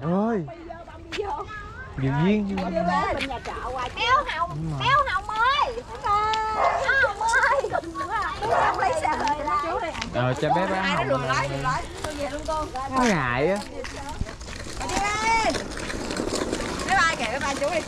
rồi. Điều duyên. Chứ nhà béo hồng béo hồng ơi hồng ơi. Không lấy xe rồi chú ờ cho bé bán hồng rồi nó ngại á. Đi đi. Bye bye kìa bye bye chú đi.